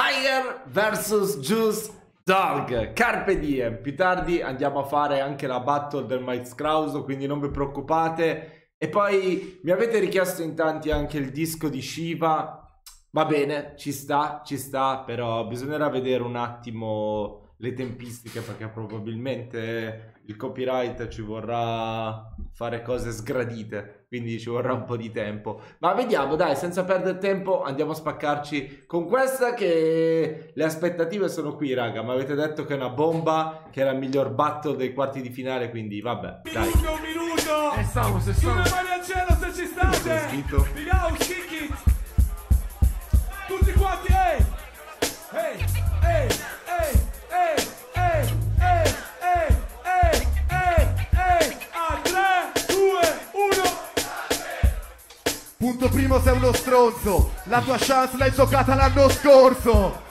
Higher vs Juice Dog. Carpe diem. Più tardi andiamo a fare anche la battle del Miles Krause, quindi non vi preoccupate. E poi mi avete richiesto in tanti anche il disco di Shiva. Va bene, ci sta, ci sta, però bisognerà vedere un attimo le tempistiche perché probabilmente il copyright ci vorrà fare cose sgradite, quindi ci vorrà un po' di tempo. Ma vediamo, dai, senza perdere tempo andiamo a spaccarci con questa che le aspettative sono qui, raga. Mi avete detto che è una bomba, che è la miglior battle dei quarti di finale, quindi vabbè, dai. Minuto, un minuto! E stavo, se Sulle stavo. mani al cielo se ci state! scritto. Big house, kick it! Tutti quanti, ehi! Ehi, ehi, Sei uno stronzo, la tua chance l'hai giocata l'anno scorso.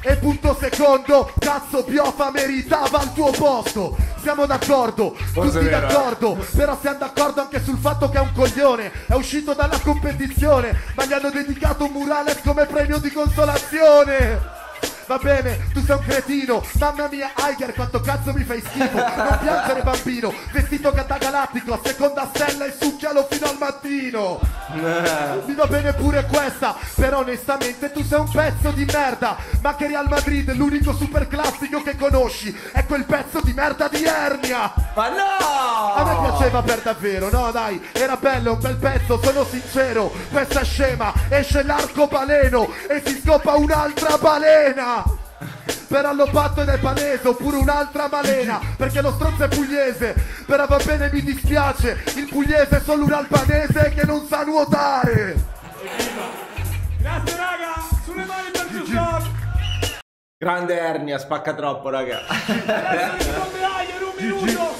E punto secondo, cazzo Piofa meritava il tuo posto. Siamo d'accordo, Forse tutti d'accordo, però siamo d'accordo anche sul fatto che è un coglione. È uscito dalla competizione, ma gli hanno dedicato un murales come premio di consolazione. Va bene, tu sei un cretino, mamma mia Aiger quanto cazzo mi fai schifo. Non piangere bambino, vestito galattico a seconda stella e succhialo fino al mattino. Mi va bene pure questa, però onestamente tu sei un pezzo di merda. Ma che Real Madrid l'unico super classico che conosci È quel pezzo di merda di Ernia. Ma no! a me piaceva per davvero, no dai, era bello, un bel pezzo, sono sincero, questa è scema, esce l'arcobaleno e si scopa un'altra balena! Però l'ho fatto ed è palese, oppure un'altra balena, perché lo stronzo è pugliese, però va bene mi dispiace, il pugliese è solo un albanese che non sa nuotare! Grazie raga! Sulle mani per Giuseppe! Grande Ernia, spacca troppo, raga. Adesso un minuto!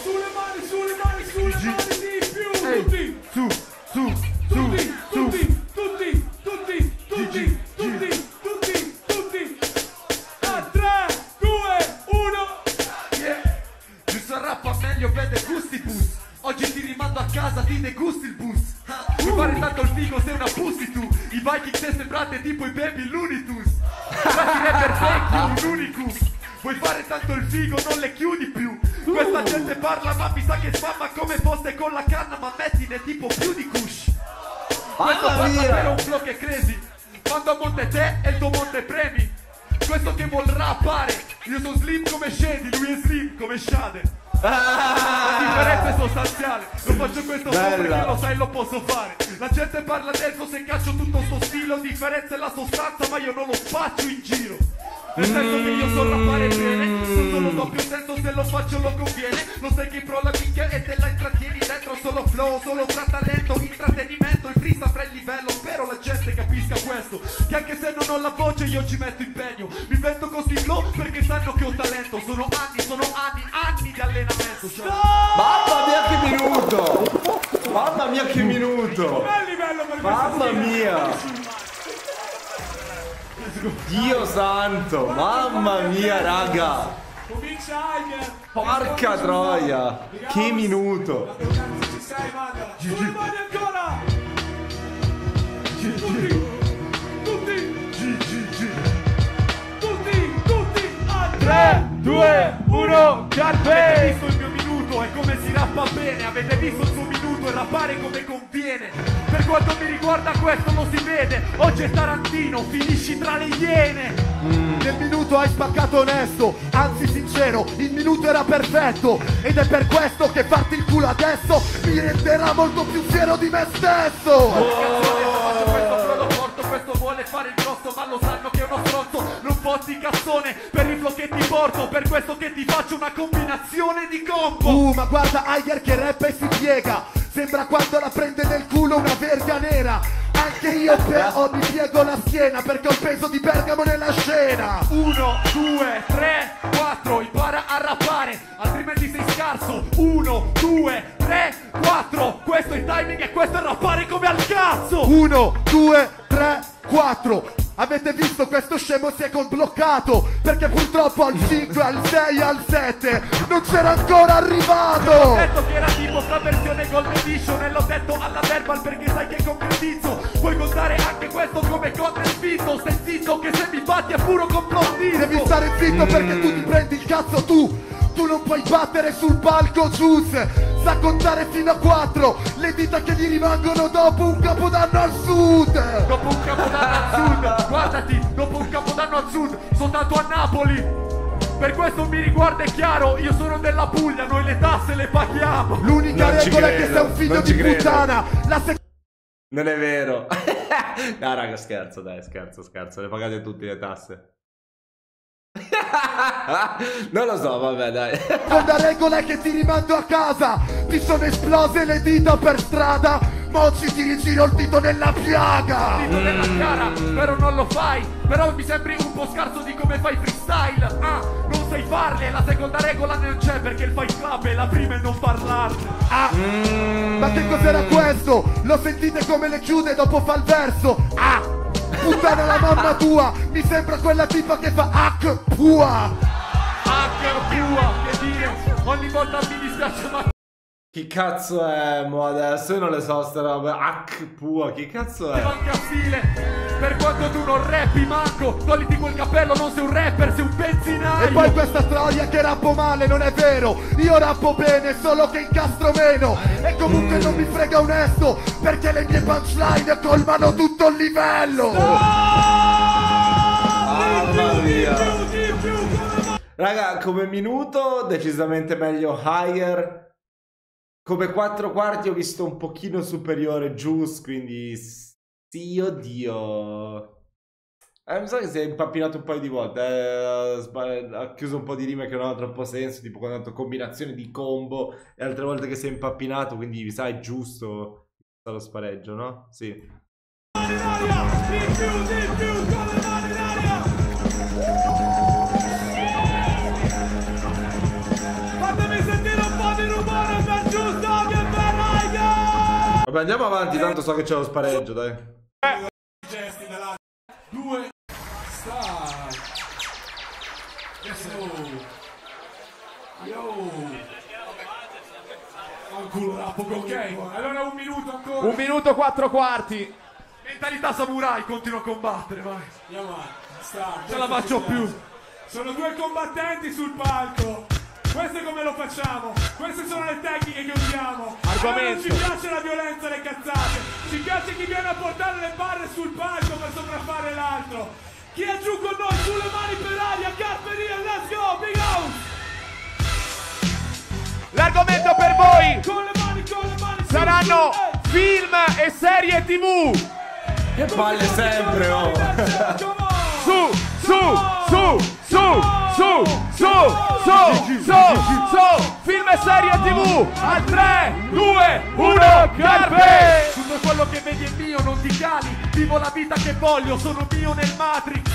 Meglio vede gustibus Oggi ti rimando a casa, ti degusti il bus Vuoi fare tanto il figo, sei una pussy tu. I Viking se sembrate tipo i baby Loonitus Questi rapper vecchi, un unicus. Vuoi fare tanto il figo, non le chiudi più. Questa gente parla ma mi sa che spamma come fosse con la canna Ma mettine tipo più di kush. Questo Mamma parla per un flow che è crazy Quando a monte te e il tuo monte premi. Questo che vuol rappare. Io sono slim come Shady, lui è slim come Shade La differenza è sostanziale. Non faccio questo Bella. perché lo sai lo posso fare. La gente parla adesso se caccio tutto sto stilo Differenza è la sostanza ma io non lo faccio in giro. Nel senso che io so rappare bene Tutto lo doppio senso se lo faccio lo conviene. Lo sai che pro la minchia e te la intrattieni dentro Solo flow, solo tra talento, intrattenimento Il freestyle fra il livello, la gente capisca questo Che anche se non ho la voce io ci metto impegno Mi vento così flow perché sanno che ho talento Sono anni, sono anni, anni di allenamento cioè. Mamma mia che minuto! Mamma mia che minuto! Mamma mia! Dio santo! Mamma mia, raga! Porca troia! Che minuto! Se 2, 1. Avete visto il mio minuto? E come si rappa bene. Avete visto il suo minuto? E rappare come conviene. Per quanto mi riguarda questo lo si vede. Oggi è Tarantino, finisci tra le iene. Nel minuto hai spaccato onesto Anzi sincero, il minuto era perfetto. Ed è per questo che farti il culo adesso Mi renderà molto più fiero di me stesso. Questo vuole fare il grosso Ma lo sanno che è uno stronzo Non fotti cazzone per il flow che ti porto Per questo che ti faccio una combinazione di combo. Uh, ma guarda Aiger che rap e si piega. Sembra quando la prende nel culo una verga nera anche io però mi piego la schiena perché ho il peso di Bergamo nella scena. Uno, due, tre, quattro, impara a rappare, altrimenti sei scarso. Uno, due, tre, quattro, questo è il timing e questo è rappare come al cazzo. Uno, due, tre, quattro Avete visto questo scemo si è bloccato Perché purtroppo al 5, al 6, al 7 Non c'era ancora arrivato. Ho detto che era tipo sta versione Gold Edition E l'ho detto alla verbal perché sai che concretizzo. Puoi contare anche questo come content finto Stai zitto che se mi infatti è puro complottismo. Devi stare zitto perché tu ti prendi il cazzo tu Tu non puoi battere sul palco Juice Sa contare fino a quattro Le dita che gli rimangono dopo un capodanno al sud Dopo un capodanno al sud, guardati, dopo un capodanno al sud, sono andato a Napoli. Per questo mi riguarda è chiaro, io sono della Puglia, noi le tasse le paghiamo. L'unica Non regola è che sei un figlio di puttana La seconda Non è vero. no, raga, scherzo, dai, scherzo, scherzo. Le pagate tutte le tasse. non lo so, vabbè, dai. Seconda regola è che ti rimando a casa Ti sono esplose le dita per strada Ma oggi ti rigiro il dito nella piaga Dito nella cara, però non lo fai. Però mi sembri un po' scarso di come fai freestyle. Ah, non sai farle, la seconda regola non c'è perché il fight club è la prima e non parlarne. Ah, ma che cos'era questo? Lo sentite come le chiude dopo fa il verso Ah, puttana la mamma tua. Mi sembra quella tipa che fa hack pua. Che pua, che dire, ogni volta mi dispiace ma Chi cazzo è mo adesso? Io non le so ste robe. Hack pua, chi cazzo è? manca stile. Per quanto tu non rappi manco, togliti quel cappello, non sei un rapper, sei un benzinaio. E poi questa storia che rappo male non è vero Io rappo bene solo che incastro meno E comunque non mi frega onesto Perché le mie punchline colmano tutto il livello Mamma mia. Più, più, più, come Raga, come minuto decisamente meglio Higher. Come quattro quarti ho visto un pochino superiore Juice, quindi sì, oddio. Eh, mi sa che si è impappinato un paio di volte. eh, ha ha chiuso un po' di rime che non hanno troppo senso, tipo quando ha detto combinazione di combo e altre volte che si è impappinato, quindi mi sa è giusto lo spareggio, no? Sì. di più, di più, Vabbè, andiamo avanti, tanto so che c'è lo spareggio, dai. Gesti dalla 2 star. Yes, Yo. Fanculo rappo ok. Allora un minuto ancora. Un minuto quattro quarti. Mentalità samurai, continuo a combattere, vai. Andiamo avanti. Star. Ce la faccio più. Sono due combattenti sul palco. Questo è come lo facciamo. Queste sono le tecniche che usiamo. Argomento. A noi non ci piace la violenza e le cazzate. Ci piace chi viene a portare le barre sul palco per sopraffare l'altro. Chi è giù con noi sulle mani per aria, Carpe Diem, let's go, big house! L'argomento per voi Con le mani, con le mani, saranno eh. film e serie tv. Che palle sempre, oh! Su, su, su, su, su, su, su, su, su, film e serie tv. A 3, 2, 1, carpe. Tutto quello che vedi è mio, non ti cali. Vivo la vita che voglio, sono mio nel Matrix.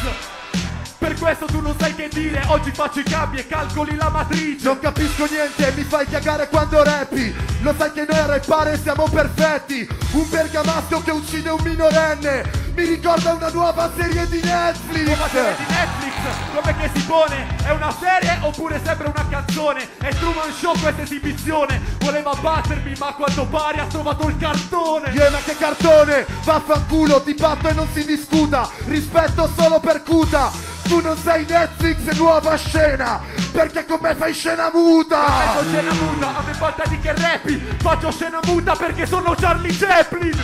Per questo tu non sai che dire, oggi faccio i cambi e calcoli la matrice. Non capisco niente mi fai cagare quando rappi Lo sai che noi a rappare siamo perfetti Un bergamasco che uccide un minorenne Mi ricorda una nuova serie di Netflix. Nuova serie di Netflix, come che si pone? È una serie oppure sempre una canzone? È Truman Show questa esibizione. Voleva battermi ma a quanto pare ha trovato il cartone. Yeah, ma che cartone! Vaffanculo, ti batto e non si discuta. Rispetto solo per cuta. Tu non sei Netflix nuova scena. Perché con me fai scena muta. Faccio scena muta, a me importa di che rappi Faccio scena muta perché sono Charlie Chaplin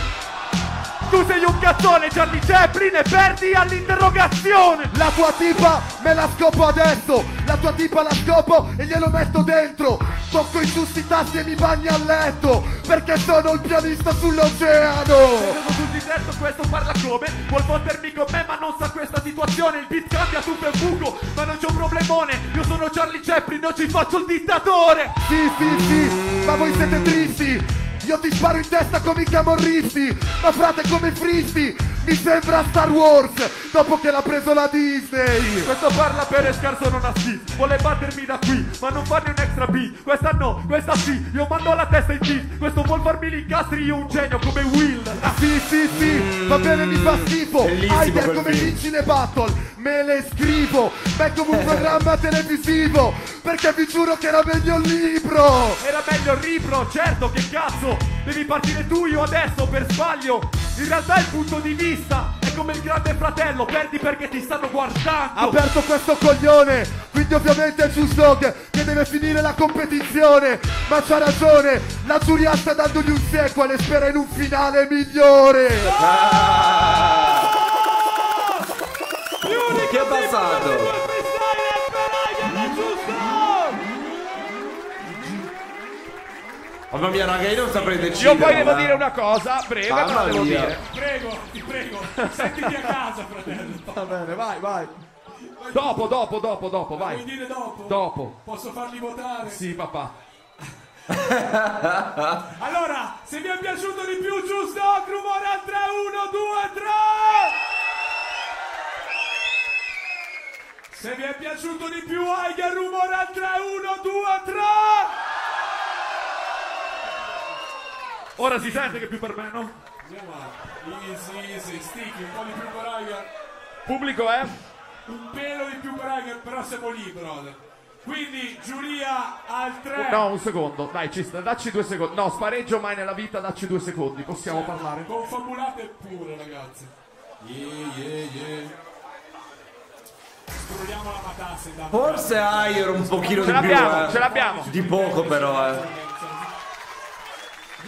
Tu sei un cazzone Charlie Chaplin e perdi all'interrogazione. La tua tipa me la scopo adesso La tua tipa la scopo e glielo metto dentro. Tocco i giusti tasti e mi bagno a letto Perché sono il pianista sull'oceano. Sono sul deserto, questo parla come? Vuol fottermi con me ma non sa questa situazione. Il beat cambia, tu fai un buco Ma non c'è un problemone. Io sono Charlie Chaplin, oggi faccio il dittatore. Sì, sì, sì, ma voi siete tristi Io ti sparo in testa come i camorristi Ma frate come fristi Mi sembra Star Wars Dopo che l'ha preso la Disney. Questo parla per e scarso non ha sì Vuole battermi da qui Ma non farne un extra beat Questa no, questa sì Io mando la testa in tilt Questo vuol farmi gli incastri Io un genio come Will. Ah, Sì, sì, sì, va bene, mi fa schifo. Quel come vinci le battle Me le scrivo come un programma televisivo Perché vi giuro che era meglio il libro. Era meglio il ripro, certo, che cazzo. Devi partire tu, io adesso, per sbaglio In realtà il punto di vista È come il grande fratello, perdi perché ti stanno guardando. Ha aperto questo coglione, quindi ovviamente è giusto che, che deve finire la competizione. Ma c'ha ragione, la giuria sta dandogli un sequel e spera in un finale migliore. L'unico Che è tipo di Mamma mia, raga, io non saprei decidere. Io poi devo eh. dire una cosa, breve, ma la devo mia. dire. Prego, ti prego, sentiti a casa, fratello. Va bene, vai, vai. Dopo, dopo, dopo, dopo, Vuoi vai. dire dopo? Dopo. Posso farli votare? Sì, papà. Allora, se vi è piaciuto di più, giusto? Rumore al 3, 1, 2, 3! Se vi è piaciuto di più, Aiga, rumore al 3, 1, 2, 3! Ora si sente che più per me, no? Andiamo avanti. Easy, easy, sticky, un po' di più per Aiga. Pubblico è? Un pelo di più per Aiga, però siamo lì, brother. Quindi, giuria al 3. No, un secondo. Dai, ci sta, dacci due secondi. No, spareggio mai nella vita, dacci due secondi. Possiamo parlare? Confabulate pure, ragazzi. Yeah, yeah, yeah. Scrolliamo la matassa. Forse Ayer un pochino Ce di più. l'abbiamo, eh. ce l'abbiamo. Di poco però, eh.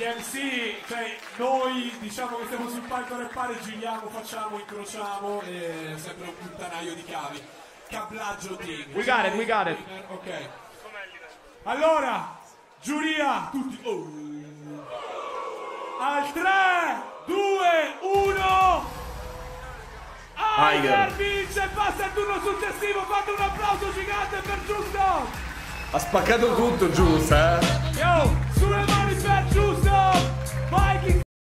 Gli MC, cioè noi diciamo che stiamo sul palco a rappare, giriamo, facciamo, incrociamo e è sempre un puttanaio di cavi. Cablaggio ding. We got it, we got it. Ok. Allora, giuria, tutti. Oh. Al 3, 2, 1. Aiger. Aiger vince, passa al turno successivo, fate un applauso gigante per Giusto! Ha spaccato tutto, Gius, eh. Yo,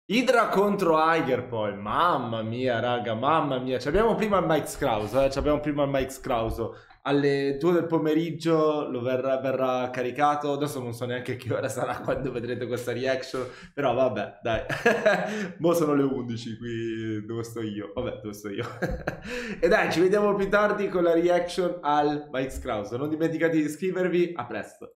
Idra contro Aiger poi, mamma mia raga, mamma mia, Ci abbiamo prima il Mike Scrauso, eh? Ci abbiamo prima il Mike Scrauso, alle 2 del pomeriggio lo verrà, verrà caricato, adesso non so neanche che ora sarà quando vedrete questa reaction, però vabbè dai, mo sono le 11 qui dove sto io, vabbè dove sto io, e dai ci vediamo più tardi con la reaction al Mike Scrauso, non dimenticate di iscrivervi, a presto.